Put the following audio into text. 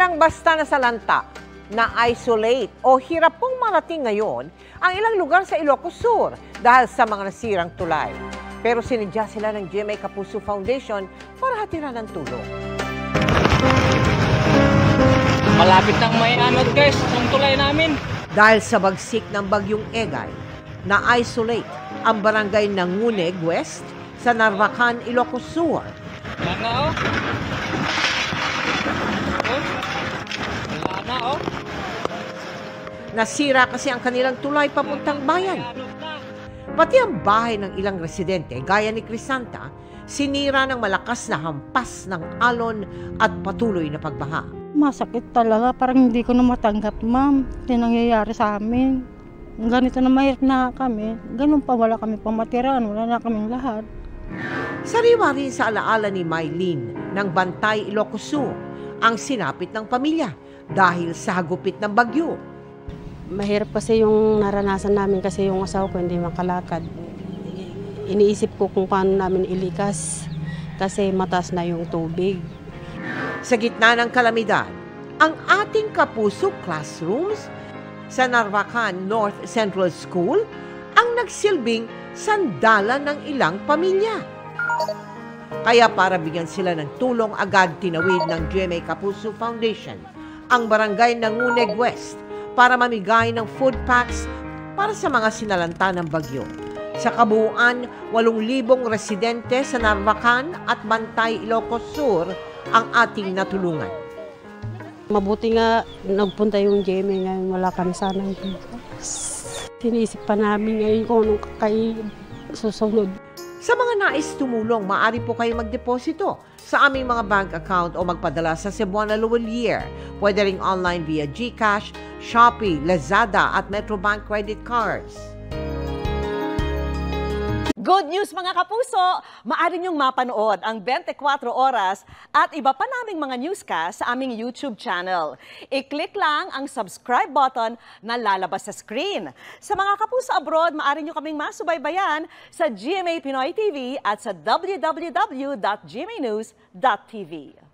lang basta nasalanta na isolate o hirap pong marating ngayon ang ilang lugar sa Ilocos Sur dahil sa mga nasirang tulay. Pero sinidya sila ng GMA Kapuso Foundation para hatiran ng tulong. Malapit nang may anod guys, yung tulay namin. Dahil sa bagsik ng bagyong Egay, na-isolate ang barangay ng Nguneg West sa Narvacan, Ilocos Sur. Na oh. Oh. Wala na oh. Nasira kasi ang kanilang tulay papuntang bayan. Pati ang bahay ng ilang residente, gaya ni Crisanta, sinira ng malakas na hampas ng alon at patuloy na pagbaha. Masakit talaga, parang hindi ko na matanggap, ma'am. Ito nangyayari sa amin. Ganito na mahirap na kami. Ganun pa, wala kami pamatiran, wala na kaming lahat. Sariwa rin sa alaala ni Mylene ng Bantay, Ilocos Sur, ang sinapit ng pamilya dahil sa hagupit ng bagyo. Mahirap kasi yung naranasan namin kasi yung asawa ko hindi makalakad. Iniisip ko kung paano namin ilikas kasi matas na yung tubig. Sa gitna ng kalamidad, ang ating kapuso classrooms sa Narvacan North Central School ang nagsilbing sandalan ng ilang pamilya. Kaya para bigyan sila ng tulong agad tinawid ng GMA Kapuso Foundation ang barangay ng Nguneg West para mamigay ng food packs para sa mga sinalanta ng bagyo. Sa kabuuan, 8,000 residente sa Narvacan at Bantay, Ilocos Sur ang ating natulungan. Mabuti nga nagpunta yung Jamie ngayon wala kami sana. Sinisip pa namin ngayon kung anong kay susunod. Sa mga nais tumulong, maaari po kayo magdeposito sa aming mga bank account o magpadala sa Cebuana Luwalier. Pwede ring online via GCash, Shopee, Lazada at Metrobank credit cards. Good news mga kapuso! Maaari niyong mapanood ang 24 oras at iba pa naming mga newscast sa aming YouTube channel. I-click lang ang subscribe button na lalabas sa screen. Sa mga kapuso abroad, maaari niyo kaming masubaybayan sa GMA Pinoy TV at sa www.gmanews.tv.